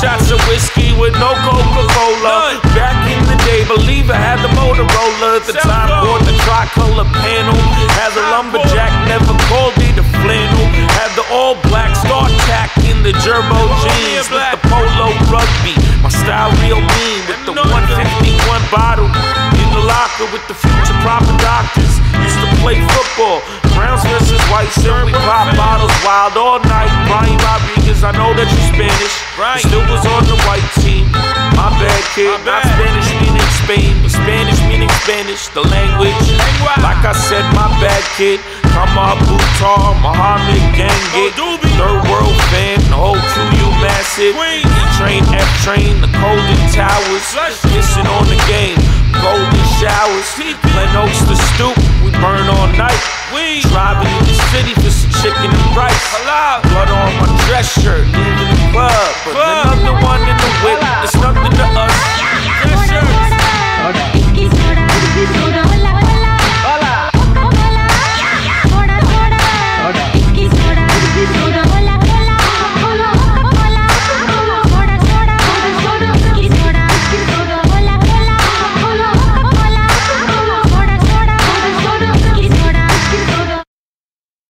shots of whiskey with no Coca Cola. Back in the day, believe I had the Motorola. At the time, bought the tricolor panel. Had a lumberjack, never called me the flannel. Had the all black star tack in the Girbaud jeans with the polo rugby. My style real mean with the 151 bottle. In the locker with the future proper doctors. Used to play football. Browns versus white and we pop bottles wild all night. Brian Rodriguez, I know that you Spanish. You still was on the white team. My bad, kid. Not Spanish meaning Spain, but Spanish meaning Spanish, the language. Like I said, my bad, kid. Come on, Bhutar, Muhammad, Gangit. Third world fan, the whole QU massive. E train, F train, the Golden Towers. Kissing on the game, golden showers. Oaks, the stoop, we burn all night. Driving city for some chicken and rice. Blood on my dress shirt,